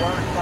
work.